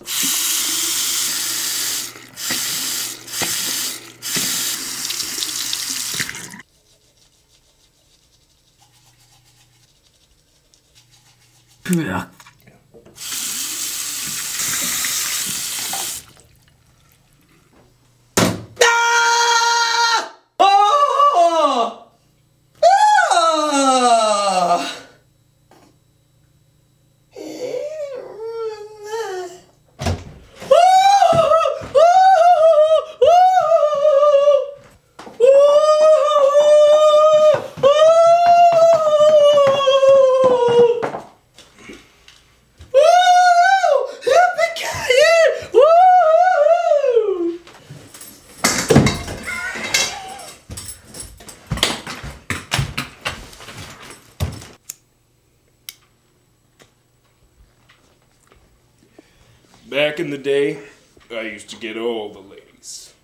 음. 으악. Back in the day, I used to get all the ladies.